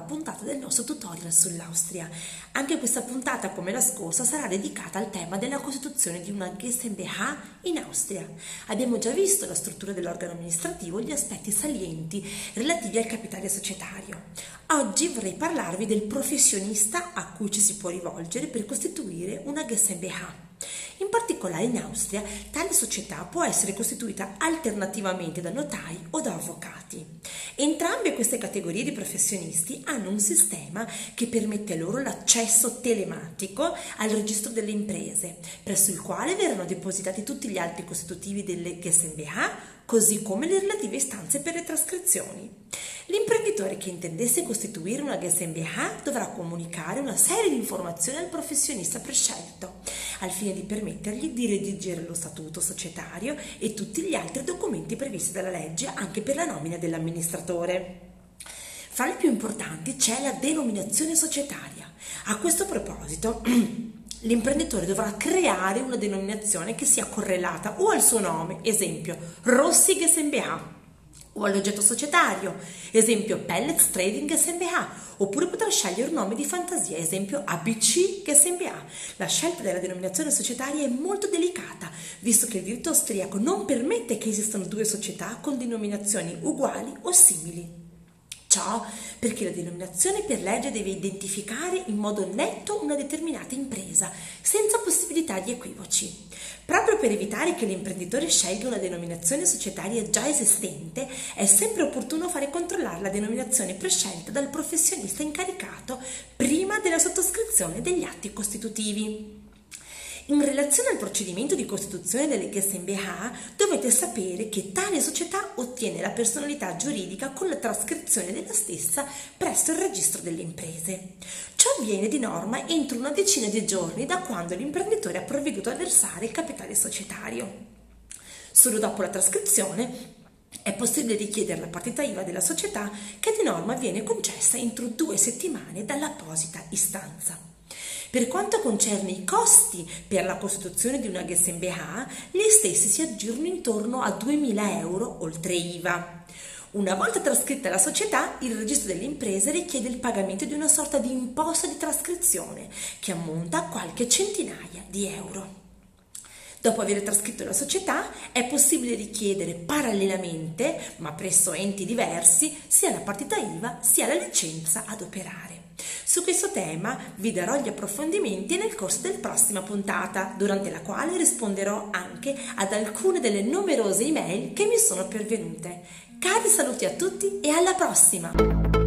puntata del nostro tutorial sull'Austria. Anche questa puntata, come la scorsa, sarà dedicata al tema della costituzione di una GmbH in Austria. Abbiamo già visto la struttura dell'organo amministrativo e gli aspetti salienti relativi al capitale societario. Oggi vorrei parlarvi del professionista a cui ci si può rivolgere per costituire una GmbH. In particolare in Austria tale società può essere costituita alternativamente da notai o da avvocati. Entrambe queste categorie di professionisti hanno un sistema che permette loro l'accesso telematico al registro delle imprese, presso il quale verranno depositati tutti gli atti costitutivi delle GmbH, così come le relative istanze per le trascrizioni. L'imprenditore che intendesse costituire una GmbH dovrà comunicare una serie di informazioni al professionista prescelto, al fine di permettergli di redigere lo statuto societario e tutti gli altri documenti previsti dalla legge anche per la nomina dell'amministratore. Fra le più importanti c'è la denominazione societaria. A questo proposito, l'imprenditore dovrà creare una denominazione che sia correlata o al suo nome, esempio Rossi GmbH, o all'oggetto societario, esempio Pellets Trading SMBA, oppure potrà scegliere un nome di fantasia, esempio ABC SMBA. La scelta della denominazione societaria è molto delicata, visto che il diritto austriaco non permette che esistano due società con denominazioni uguali o simili. Ciò perché la denominazione per legge deve identificare in modo netto una determinata impresa, senza possibilità di equivoci. Proprio per evitare che l'imprenditore scelga una denominazione societaria già esistente, è sempre opportuno fare controllare la denominazione prescelta dal professionista incaricato prima della sottoscrizione degli atti costitutivi. In relazione al procedimento di costituzione delle GmbH dovete sapere che tale società ottiene la personalità giuridica con la trascrizione della stessa presso il registro delle imprese. Ciò avviene di norma entro una decina di giorni da quando l'imprenditore ha provveduto a versare il capitale societario. Solo dopo la trascrizione è possibile richiedere la partita IVA della società che di norma viene concessa entro due settimane dall'apposita istanza. Per quanto concerne i costi per la costituzione di una GmbH, gli stessi si aggirano intorno a 2.000 euro oltre IVA. Una volta trascritta la società, il registro delle imprese richiede il pagamento di una sorta di imposta di trascrizione che ammonta a qualche centinaia di euro. Dopo aver trascritto la società è possibile richiedere parallelamente, ma presso enti diversi, sia la partita IVA sia la licenza ad operare. Su questo tema vi darò gli approfondimenti nel corso della prossima puntata, durante la quale risponderò anche ad alcune delle numerose email che mi sono pervenute. Cari saluti a tutti e alla prossima!